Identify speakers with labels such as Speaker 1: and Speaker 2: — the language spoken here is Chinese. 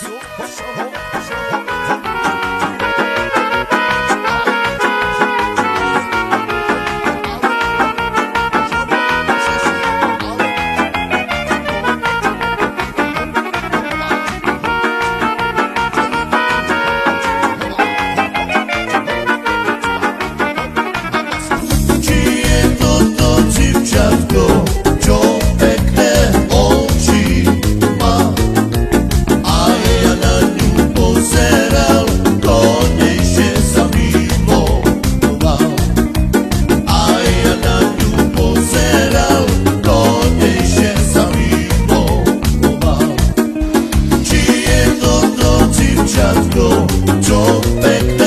Speaker 1: 速，快上头，快上头，good.